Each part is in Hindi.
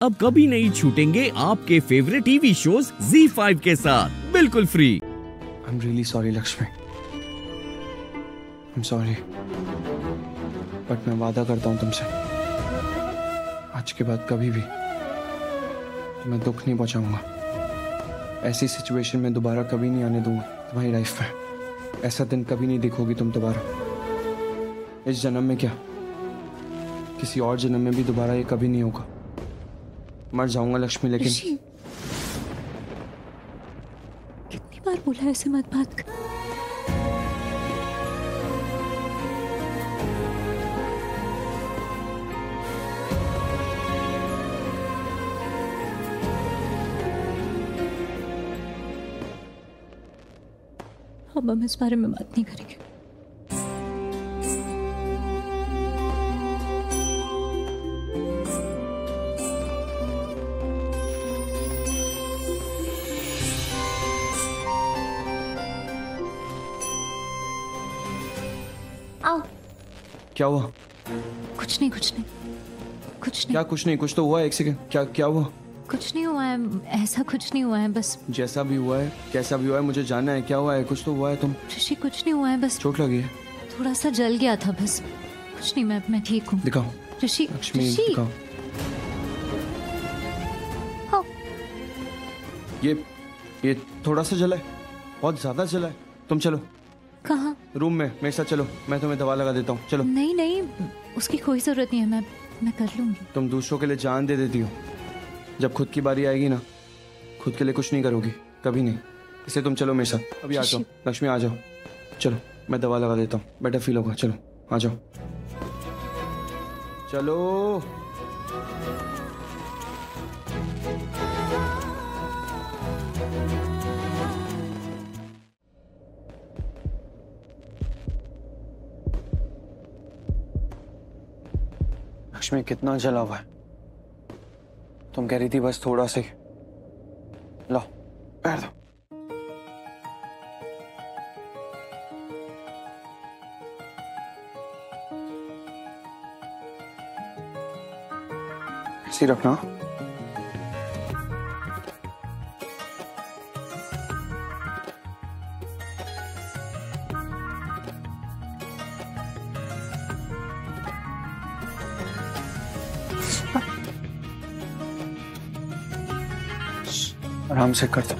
अब कभी नहीं छूटेंगे आपके फेवरेट टीवी शोज़ Z5 के साथ। बिल्कुल free I am really sorry Lakshmi I am sorry but मैं वादा करता हूँ तुमसे। आज के बाद कभी भी मैं दुख नहीं पहुंचाऊँगा। ऐसी सिचुएशन में दोबारा कभी नहीं आने दूँगा। तुम्हारी लाइफ में। ऐसा दिन कभी नहीं देखोगी तुम दोबारा। इस जन्म में क्या? किसी और जन्म में भी दोबारा ये कभी नहीं होगा। मर जाऊँगा लक्ष्मी, लेकिन कितनी बार बोला ऐसे मत बात कर। अब हम इस बारे में बात नहीं करेंगे। आओ। क्या हुआ? कुछ नहीं कुछ नहीं। कुछ नहीं। क्या कुछ नहीं कुछ तो हुआ एक सेकंड क्या क्या हुआ? कुछ नहीं हुआ है ऐसा कुछ नहीं हुआ है बस। जैसा भी हुआ है कैसा भी हुआ है मुझे जानना है क्या हुआ है कुछ तो हुआ है तुम। ऋषि कुछ नहीं हुआ है बस। चोट लगी है। थोड़ा सा जल गया था बस। कुछ नहीं मैं मैं ठीक हूँ। दिखाओ। ऋषि दिखाओ। ये ये थोड़ा सा जला है बहुत ज़्यादा जला है। तुम चलो। कहाँ? रूम में मेरे साथ चलो मैं तुम्हें दवा लगा देता हूँ चलो। नहीं नहीं उसकी कोई ज़रूरत नहीं है मैं मैं कर लूँगी। तुम दूसरों के लिए जान दे देती हो। जब खुद की बारी आएगी ना खुद के लिए कुछ नहीं करोगी कभी नहीं। इसलिए तुम चलो मेरे साथ अभी आ जाओ लक्ष्मी आ जाओ। चलो मैं दवा लगा देता हूँ बेटर फील होगा चलो आ जाओ। चलो। लक्ष्मी कितना जला हुआ है। तुम कह रही थी बस थोड़ा सा लो पैर दो। ऐसी रखना। आराम से कर दो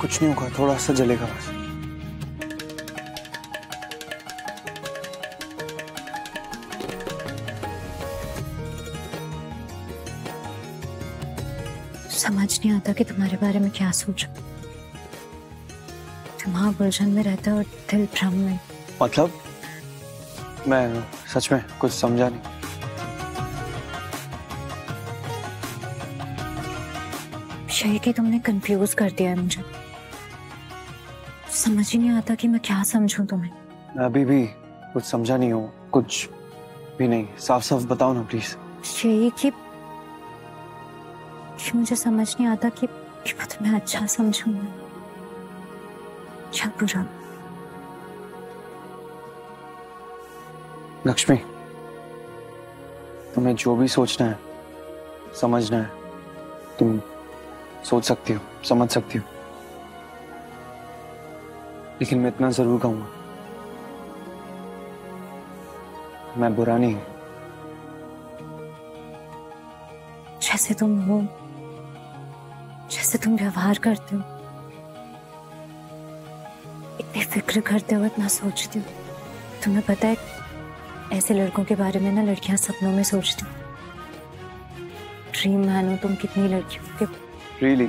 कुछ नहीं होगा थोड़ा सा जलेगा बस। समझ नहीं आता कि तुम्हारे बारे में क्या सोच दिमाग उलझन में रहता है और दिल भ्रम में। मतलब? मैं सच में कुछ समझा नहीं। यही कि तुमने कंफ्यूज कर दिया है मुझे। समझ ही नहीं आता कि मैं क्या समझूं तुम्हें। अभी भी कुछ समझा नहीं हूँ कुछ भी नहीं। साफ़ साफ़ बताओ ना प्लीज़ यही कि कि मुझे समझ नहीं आता कि, कि मैं तुम्हें अच्छा समझूँगा या बुरा। लक्ष्मी तुम्हें जो भी सोचना है समझना है तुम सोच सकती हो, समझ सकती हो। लेकिन मैं इतना ज़रूर कहूँगा। मैं बुरा नहीं हूँ। जैसे तुम हो, जैसे तुम व्यवहार करते हो, इतनी फ़िक्र करते हो, इतना सोचती हो। तुम्हें पता है, ऐसे लड़कों के बारे में ना लड़कियाँ सपनों में सोचती ड्रीम मैन हो तुम कितनी लड़कियों के रियली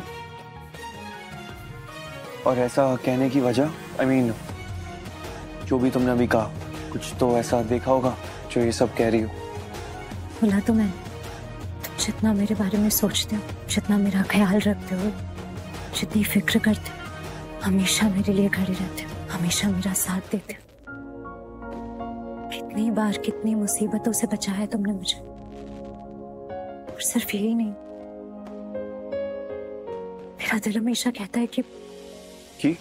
और ऐसा कहने की वजह आई मीन जो भी तुमने अभी कहा, कुछ तो ऐसा देखा होगा जो ये सब कह रही हो। बोला तो तुम जितना मेरे बारे में सोचते हो, जितना मेरा ख्याल रखते हो, जितनी फ़िक्र करते हो, हमेशा मेरे लिए खड़े रहते हो, हमेशा मेरा साथ देते हो। कितनी बार कितनी मुसीबतों से बचाया तुमने मुझे। और सिर्फ़ यही नहीं मेरा दिल हमेशा कहता है कि कि?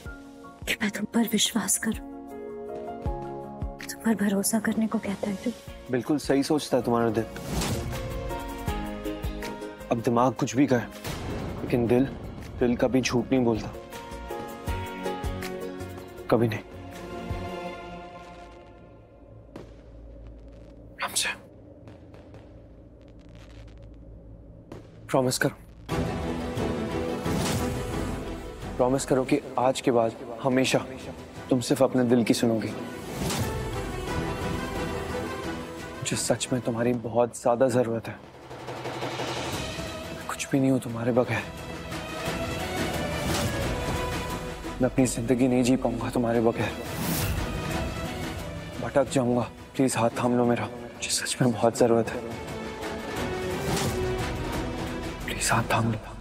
कि मैं तुम पर विश्वास करूँ। तुम पर भरोसा करने को कहता है तू बिल्कुल सही सोचता है तुम्हारा दिल। अब दिमाग कुछ भी कहे लेकिन दिल दिल कभी झूठ नहीं बोलता। कभी नहीं। प्रॉमिस करो। प्रॉमिस करो कि आज के बाद हमेशा तुम सिर्फ़ अपने दिल की सुनोगी। मुझे सच में तुम्हारी बहुत ज़्यादा ज़रूरत है। कुछ भी नहीं हूँ तुम्हारे बगैर। मैं अपनी ज़िंदगी नहीं जी पाऊँगा तुम्हारे बगैर। भटक जाऊँगा। प्लीज़ हाथ थाम लो मेरा। मुझे सच में बहुत ज़रूरत है। प्लीज़ हाथ थाम लो।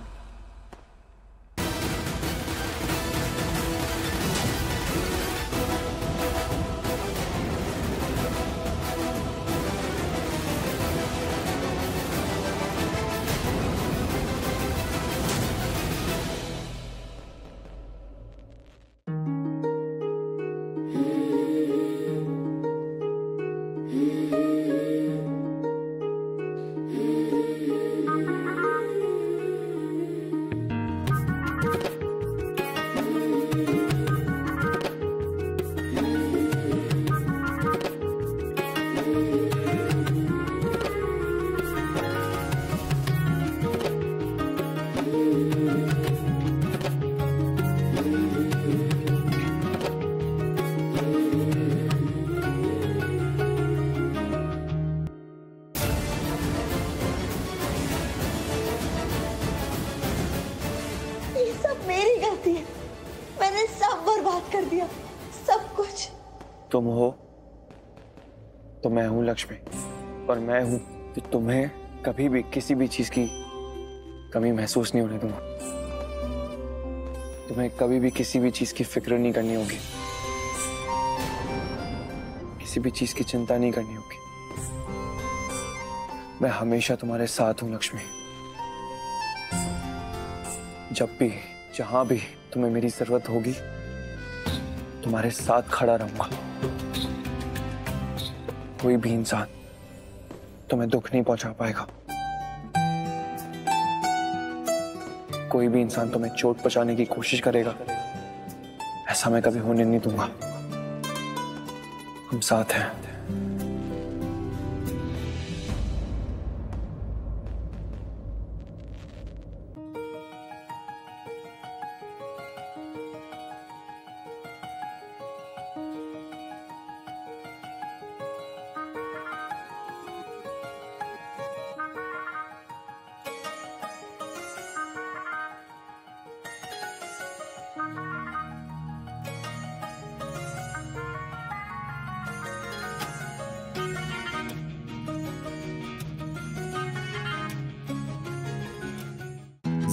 मैंने सब बर्बाद कर दिया। सब कुछ। तुम हो तो मैं हूँ लक्ष्मी। और मैं हूँ तो तुम्हें कभी भी किसी भी चीज़ की कमी महसूस नहीं होने दूँगा। तुम्हें कभी भी किसी भी चीज़ की फ़िक्र नहीं करनी होगी। किसी भी चीज़ की चिंता नहीं करनी होगी। मैं हमेशा तुम्हारे साथ हूँ, लक्ष्मी। जब भी जहाँ भी तुम्हें मेरी ज़रूरत होगी, तुम्हारे साथ खड़ा रहूँगा। कोई भी इंसान तुम्हें दुख नहीं पहुँचा पाएगा। कोई भी इंसान तुम्हें चोट पहुँचाने की कोशिश करेगा, ऐसा मैं कभी होने नहीं दूँगा। हम साथ हैं।